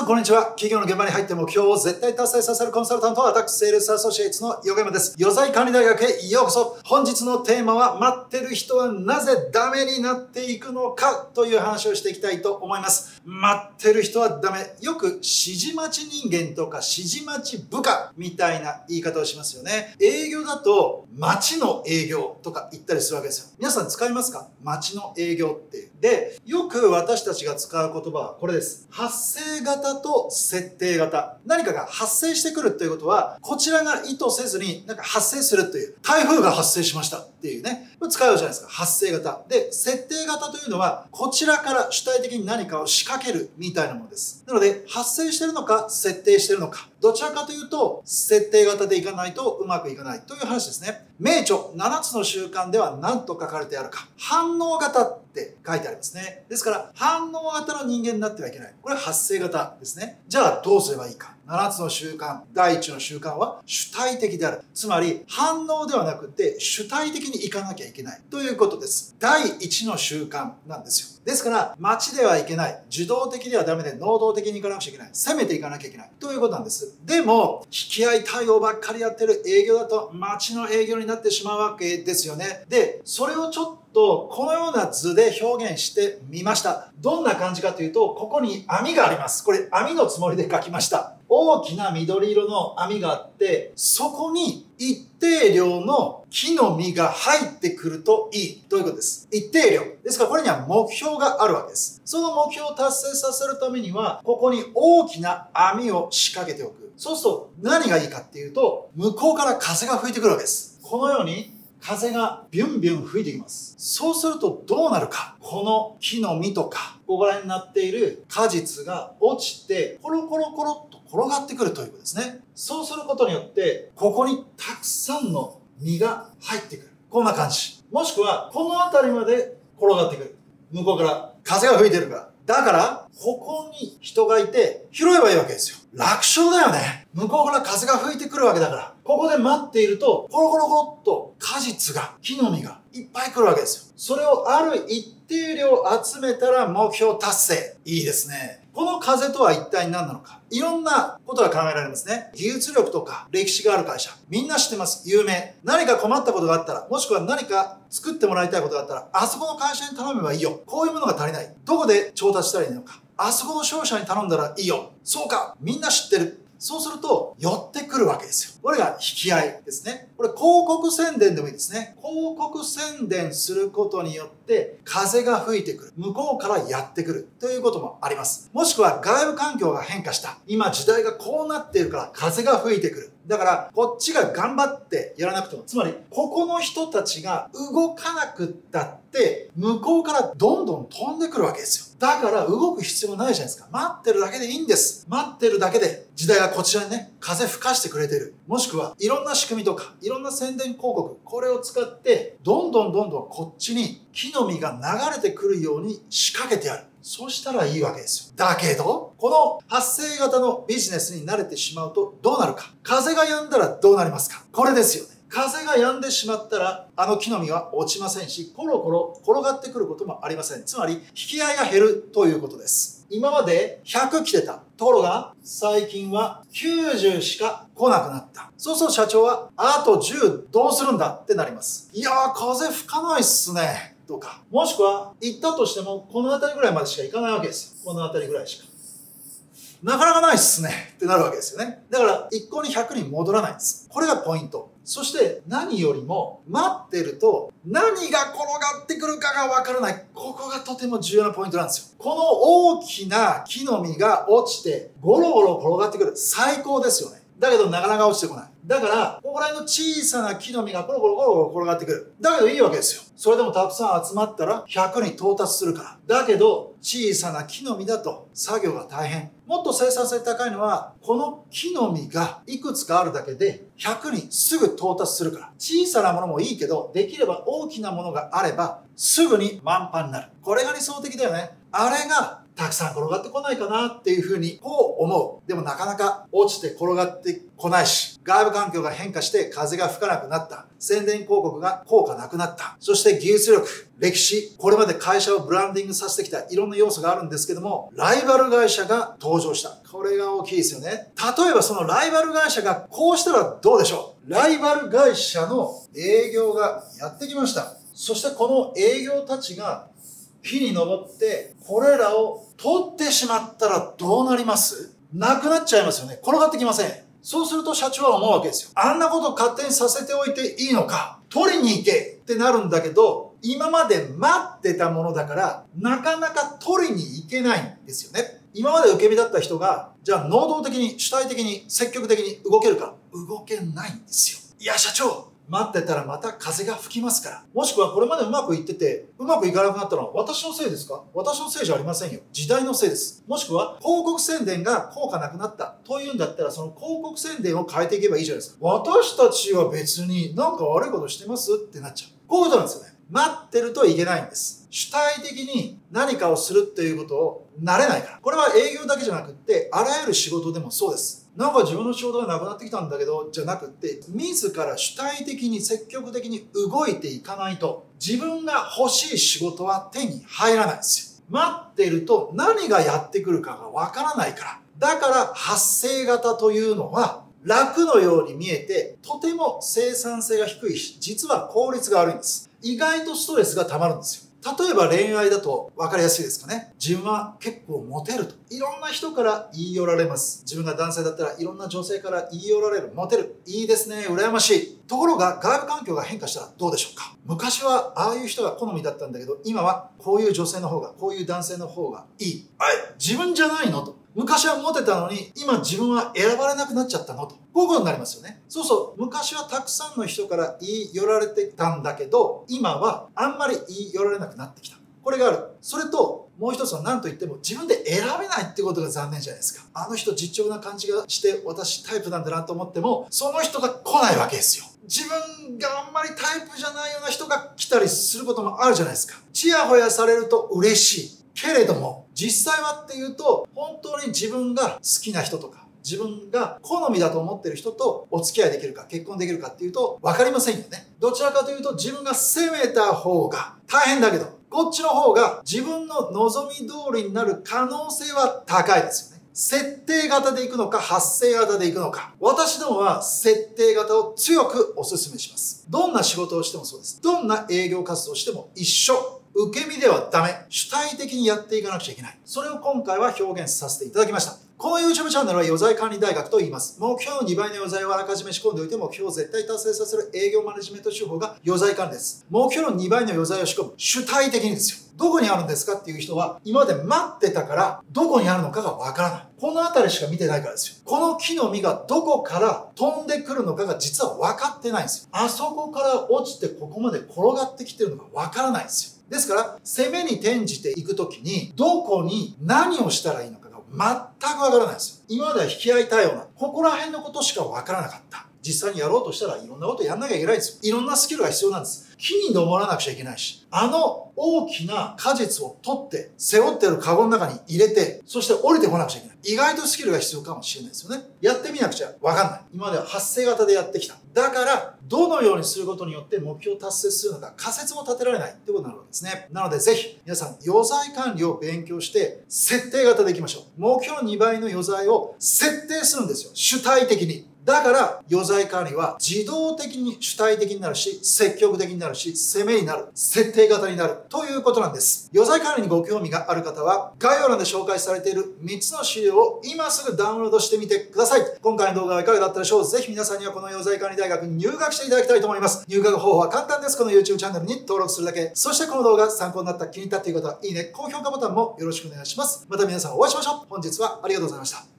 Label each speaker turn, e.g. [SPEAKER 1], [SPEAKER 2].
[SPEAKER 1] さん、こんにちは。企業の現場に入って目標を絶対達成させるコンサルタント、アタックセールスアソシエイツの横山です。余罪管理大学へようこそ。本日のテーマは、待ってる人はなぜダメになっていくのかという話をしていきたいと思います。待ってる人はダメ。よく、指示待ち人間とか指示待ち部下みたいな言い方をしますよね。営業だと、街の営業とか言ったりするわけですよ。皆さん使いますか街の営業って。で、よく私たちが使う言葉はこれです。発生型と設定型。何かが発生してくるということは、こちらが意図せずになんか発生するという、台風が発生しましたっていうね。これ使うじゃないですか。発生型。で、設定型というのは、こちらから主体的に何かを仕掛けるみたいなものです。なので、発生してるのか、設定してるのか。どちらかというと、設定型でいかないとうまくいかないという話ですね。名著7つの習慣では何と書かれてあるか。反応型って書いてありますね。ですから、反応型の人間になってはいけない。これは発生型ですね。じゃあどうすればいいか。7つの習慣、第1の習慣は主体的である。つまり、反応ではなくて主体的にいかなきゃいけないということです。第1の習慣なんですよ。ですから、街ではいけない。受動的ではダメで、能動的にいかなくちゃいけない。攻めていかなきゃいけない。ということなんです。でも、引き合い対応ばっかりやってる営業だと、街の営業になってしまうわけですよね。で、それをちょっととこのような図で表現してみました。どんな感じかというと、ここに網があります。これ網のつもりで書きました。大きな緑色の網があって、そこに一定量の木の実が入ってくるといいということです？一定量。ですからこれには目標があるわけです。その目標を達成させるためには、ここに大きな網を仕掛けておく。そうすると何がいいかっていうと、向こうから風が吹いてくるわけです。このように風がビュンビュン吹いてきます。そうするとどうなるか。この木の実とか、ここら辺になっている果実が落ちて、コロコロコロっと転がってくるということですね。そうすることによって、ここにたくさんの実が入ってくる。こんな感じ。もしくは、この辺りまで転がってくる。向こうから風が吹いてるから。だから、ここに人がいて、拾えばいいわけですよ。楽勝だよね。向こうから風が吹いてくるわけだから。ここで待っていると、コロコロコロっと果実が、木の実がいっぱい来るわけですよ。それをある一定量集めたら目標達成。いいですね。この風とは一体何なのか。いろんなことが考えられますね。技術力とか歴史がある会社。みんな知ってます。有名。何か困ったことがあったら、もしくは何か作ってもらいたいことがあったら、あそこの会社に頼めばいいよ。こういうものが足りない。どこで調達したらいいのか。あそこの商社に頼んだらいいよ。そうか。みんな知ってる。そうすると、寄ってくるわけですよ。これが引き合いですね。これ広告宣伝でもいいですね。広告宣伝することによって風が吹いてくる。向こうからやってくる。ということもあります。もしくは外部環境が変化した。今時代がこうなっているから風が吹いてくる。だから、こっちが頑張ってやらなくても、つまり、ここの人たちが動かなくったって、向こうからどんどん飛んでくるわけですよ。だから動く必要ないじゃないですか。待ってるだけでいいんです。待ってるだけで、時代がこちらにね、風吹かしてくれてる。もしくは、いろんな仕組みとか、いろんな宣伝広告、これを使って、どんどんどんどんこっちに木の実が流れてくるように仕掛けてやる。そうしたらいいわけですよ。だけど、この発生型のビジネスに慣れてしまうとどうなるか。風が止んだらどうなりますかこれですよね。風が止んでしまったら、あの木の実は落ちませんし、コロコロ転がってくることもありません。つまり、引き合いが減るということです。今まで100来てた。ところが、最近は90しか来なくなった。そうそう社長は、あと10どうするんだってなります。いやー、風吹かないっすね。とか、もしくは行ったとしてもこの辺りぐらいまでしか行かないわけですよ。この辺りぐらいしか。なかなかないっすねってなるわけですよね。だから一向に100に戻らないんです。これがポイント。そして何よりも待ってると何が転がってくるかがわからない。ここがとても重要なポイントなんですよ。この大きな木の実が落ちてゴロゴロ転がってくる。最高ですよね。だけどなかなか落ちてこない。だから、ここら辺の小さな木の実がコロコロコロコロ転がってくる。だけどいいわけですよ。それでもたくさん集まったら100に到達するから。だけど、小さな木の実だと作業が大変。もっと生産性高いのは、この木の実がいくつかあるだけで100にすぐ到達するから。小さなものもいいけど、できれば大きなものがあれば、すぐに満帆になる。これが理想的だよね。あれがたくさん転がってこないかなっていうふうにこう思う。でもなかなか落ちて転がってこないし、外部環境が変化して風が吹かなくなった。宣伝広告が効果なくなった。そして技術力、歴史、これまで会社をブランディングさせてきたいろんな要素があるんですけども、ライバル会社が登場した。これが大きいですよね。例えばそのライバル会社がこうしたらどうでしょうライバル会社の営業がやってきました。そしてこの営業たちが木に登ってこれらを取ってしまったらどうなります？なくなっちゃいますよね。転がってきません。そうすると社長は思うわけですよ。あんなこと勝手にさせておいていいのか取りに行けってなるんだけど、今まで待ってたものだから、なかなか取りに行けないんですよね。今まで受け身だった人が、じゃあ能動的に主体的に積極的に動けるか動けないんですよ。いや社長待ってたらまた風が吹きますから。もしくはこれまでうまくいってて、うまくいかなくなったのは私のせいですか？私のせいじゃありませんよ。時代のせいです。もしくは広告宣伝が効果なくなったというんだったら、その広告宣伝を変えていけばいいじゃないですか。私たちは別になんか悪いことしてます？ってなっちゃう。こういうことなんですよね。待ってるといけないんです。主体的に何かをするっていうことを慣れないから。これは営業だけじゃなくって、あらゆる仕事でもそうです。なんか自分の仕事がなくなってきたんだけど、じゃなくて、自ら主体的に積極的に動いていかないと、自分が欲しい仕事は手に入らないんですよ。待ってると何がやってくるかがわからないから。だから発生型というのは楽のように見えて、とても生産性が低いし、実は効率が悪いんです。意外とストレスが溜まるんですよ。例えば恋愛だと分かりやすいですかね。自分は結構モテると。いろんな人から言い寄られます。自分が男性だったらいろんな女性から言い寄られる。モテる。いいですね。羨ましい。ところが外部環境が変化したらどうでしょうか昔はああいう人が好みだったんだけど、今はこういう女性の方が、こういう男性の方がいい。はい。自分じゃないのと。昔はモテたのに、今自分は選ばれなくなっちゃったのと。こういうことになりますよね。そうそう。昔はたくさんの人から言い寄られてたんだけど、今はあんまり言い寄られなくなってきた。これがある。それと、もう一つは何と言っても自分で選べないってことが残念じゃないですか。あの人実直な感じがして私タイプなんだなと思っても、その人が来ないわけですよ。自分があんまりタイプじゃないような人が来たりすることもあるじゃないですか。ちやほやされると嬉しい。けれども、実際はっていうと、本当に自分が好きな人とか、自分が好みだと思ってる人とお付き合いできるか、結婚できるかっていうと、分かりませんよね。どちらかというと、自分が攻めた方が大変だけど、こっちの方が自分の望み通りになる可能性は高いですよね。設定型でいくのか発生型でいくのか。私どもは設定型を強くお勧めします。どんな仕事をしてもそうです。どんな営業活動をしても一緒。受け身ではダメ。主体的にやっていかなくちゃいけない。それを今回は表現させていただきました。この YouTube チャンネルは余罪管理大学と言います。目標の2倍の余罪をあらかじめ仕込んでおいて目標を絶対達成させる営業マネジメント手法が余罪管理です。目標の2倍の余罪を仕込む。主体的にですよ。どこにあるんですかっていう人は今まで待ってたからどこにあるのかがわからない。この辺りしか見てないからですよ。この木の実がどこから飛んでくるのかが実は分かってないんですよ。あそこから落ちてここまで転がってきてるのがわからないんですよ。ですから、攻めに転じていくときに、どこに何をしたらいいのかが全くわからないんですよ。今までは引き合いたような、ここら辺のことしかわからなかった。実際にやろうとしたらいろんなことやんなきゃいけないんですよ。いろんなスキルが必要なんです。木に登らなくちゃいけないし、あの大きな果実を取って、背負ってるカゴの中に入れて、そして降りてこなくちゃいけない。意外とスキルが必要かもしれないですよね。やってみなくちゃわかんない。今までは発生型でやってきた。だから、どのようにすることによって目標を達成するのか仮説も立てられないってことになるわけですね。なのでぜひ皆さん余罪管理を勉強して設定型でいきましょう。目標2倍の余罪を設定するんですよ。主体的に。だから、余罪管理は自動的に主体的になるし、積極的になるし、攻めになる、設定型になるということなんです。余罪管理にご興味がある方は、概要欄で紹介されている3つの資料を今すぐダウンロードしてみてください。今回の動画はいかがだったでしょう？ぜひ皆さんにはこの余罪管理大学に入学していただきたいと思います。入学方法は簡単です。この YouTube チャンネルに登録するだけ。そしてこの動画参考になった、気に入ったという方は、いいね、高評価ボタンもよろしくお願いします。また皆さんお会いしましょう。本日はありがとうございました。